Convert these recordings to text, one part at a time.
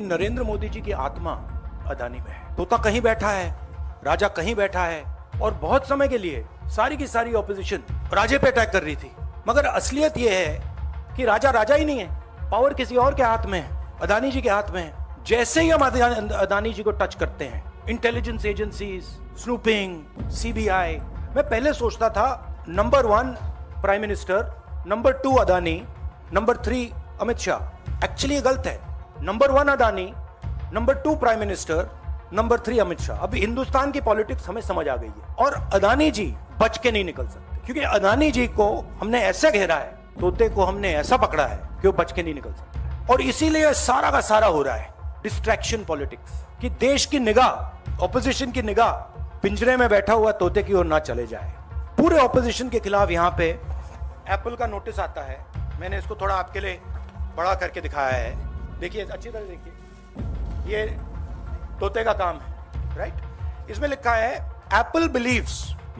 नरेंद्र मोदी जी की आत्मा अदानी में है। तोता कहीं बैठा है, राजा कहीं बैठा है, और बहुत समय के लिए सारी की सारी ऑपोजिशन राजे पे अटैक कर रही थी। मगर असलियत यह है कि राजा राजा ही नहीं है पावर किसी और के हाथ में है, अदानी जी के हाथ में है। जैसे ही हम अदानी जी को टच करते हैं इंटेलिजेंस एजेंसीज स्नूपिंग सीबीआई मैं पहले सोचता था number one prime minister number two Adani number three Amit Shah. Actually गलत है। Number one Adani number two prime minister number three Amit Shah अभी हिंदुस्तान की पॉलिटिक्स हमें समझ आ गई है। और अदानी जी बच के नहीं निकल सकते। क्योंकि अदानी जी को हमने ऐसा घेरा है, तोते को हमने ऐसा पकड़ा है कि वो बच के नहीं निकल सकते। और इसीलिए सारा का सारा हो रहा है डिस्ट्रैक्शन पॉलिटिक्स कि देश की निगाह ऑपोजिशन की निगाह पिंजरे में बैठा हुआ तोते की ओर ना चले जाए। पूरे ऑपोजिशन के खिलाफ यहाँ पे एप्पल का नोटिस आता है। मैंने इसको थोड़ा आपके लिए बड़ा करके दिखाया है। देखिए, अच्छी तरह देखिए ये तोते का काम है राइट इसमें लिखा है Apple believes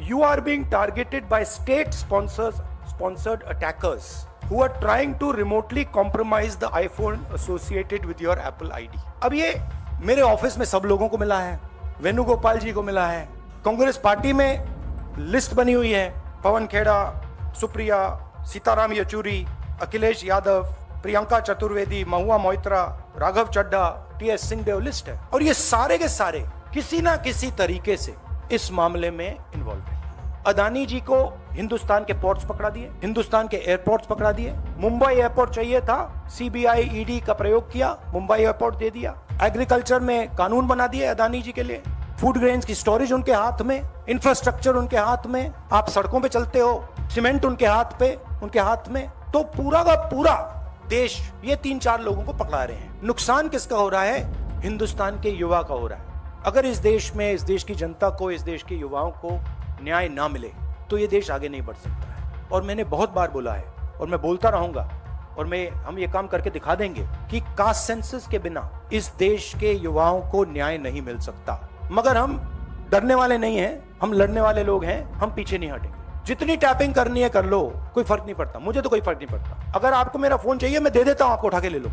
you are being targeted by state sponsors sponsored attackers who are trying to remotely compromise the iPhone associated with your Apple ID. अब ये मेरे ऑफ़िस में सब लोगों को मिला है, वेणुगोपाल जी को मिला है, कांग्रेस पार्टी में लिस्ट बनी हुई है, Pawan Khera, Supriya, Sitaram Yechury, Akhilesh Yadav Priyanka Chaturvedi, Mahua Moitra Raghav Chadha, T S Singhdeo list है। और ये सारे के सारे किसी ना किसी तरीके से इस मामले में इन्वॉल्व है। अदानी जी को हिंदुस्तान के पोर्ट्स पकड़ा दिए, हिंदुस्तान के एयरपोर्ट्स पकड़ा दिए। मुंबई एयरपोर्ट चाहिए था सीबीआई ईडी का प्रयोग किया, मुंबई एयरपोर्ट दे दिया। एग्रीकल्चर में कानून बना दिए अदानी जी के लिए। फ़ूड ग्रेन्स की स्टोरेज उनके हाथ में इंफ्रास्ट्रक्चर उनके हाथ में। आप सड़कों पे चलते हो सीमेंट उनके हाथ पे, उनके हाथ में। तो पूरा का पूरा देश, ये तीन चार लोगों को पकड़ा रहे हैं। नुकसान किसका हो रहा है? हिंदुस्तान के युवा का हो रहा है। अगर इस देश में, इस देश की जनता को, इस देश के युवाओं को न्याय ना मिले तो ये देश आगे नहीं बढ़ सकता है। और मैंने बहुत बार बोला है, और मैं बोलता रहूँगा, और मैं, हम ये काम करके दिखा देंगे कि कास्ट सेंसस के बिना इस देश के युवाओं को न्याय नहीं मिल सकता। मगर हम डरने वाले नहीं हैं, हम लड़ने वाले लोग हैं, हम पीछे नहीं हटेंगे। जितनी टैपिंग करनी है कर लो, कोई फ़र्क नहीं पड़ता। मुझे तो कोई फ़र्क नहीं पड़ता। अगर आपको मेरा फ़ोन चाहिए, मैं दे देता हूँ, आपको उठा के ले लो।